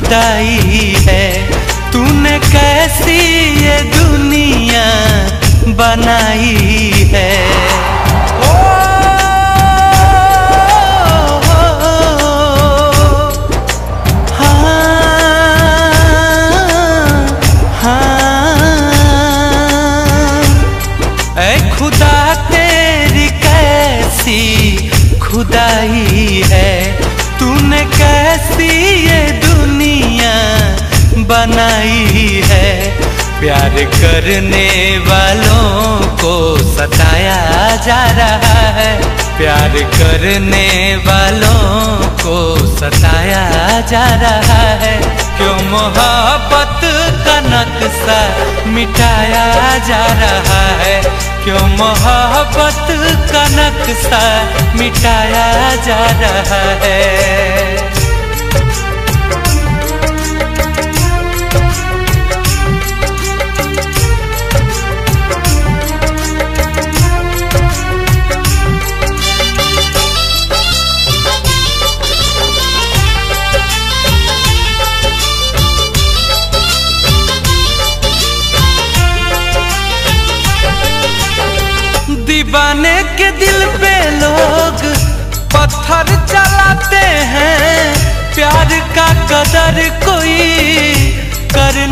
खुदाई है। तूने कैसी ये दुनिया बनाई है? हाँ, हाँ, खुदा तेरी कैसी खुदाई है। तूने कैसी ये दुनिया बनाई है? प्यार करने वालों को सताया जा रहा है। प्यार करने वालों को सताया जा रहा है। क्यों मोहब्बत का नक्शा मिटाया जा रहा है? क्यों मोहब्बत का नक्शा मिटाया जा रहा है?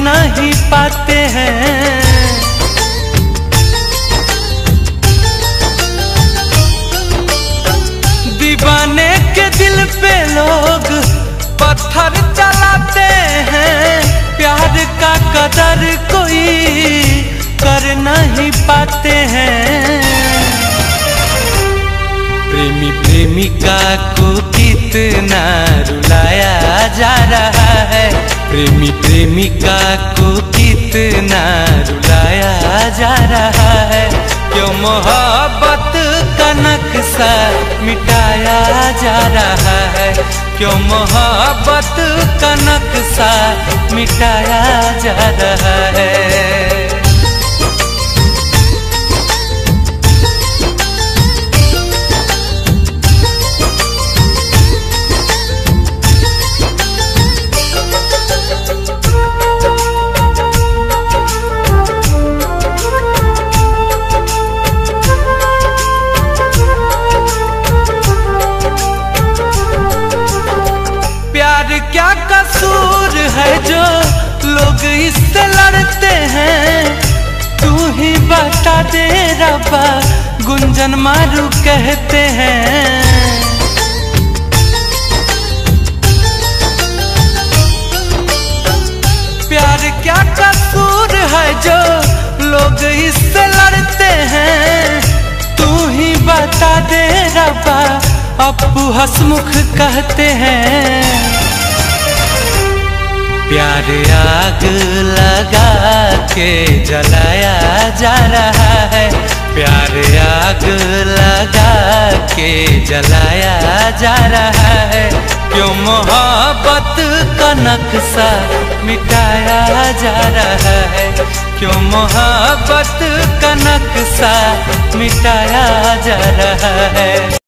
नहीं पाते हैं। प्रेमी प्रेमिका को कितना रुलाया जा रहा है। प्रेमी प्रेमिका को कितना रुलाया जा रहा है। क्यों मोहब्बत का नक्शा मिटाया जा रहा है? क्यों मोहब्बत का नक्शा मिटाया जा रहा है रब्बा गुंजन मारू कहते हैं। प्यार क्या कसूर है जो लोग इससे लड़ते हैं? तू ही बता दे रब्बा, अपू हसमुख कहते हैं। प्यार आग लगा के जलाया जा रहा है। प्यार आग लगा के जलाया जा रहा है। क्यों मोहब्बत का नक्शा मिटाया जा रहा है? क्यों मोहब्बत का नक्शा मिटाया जा रहा है?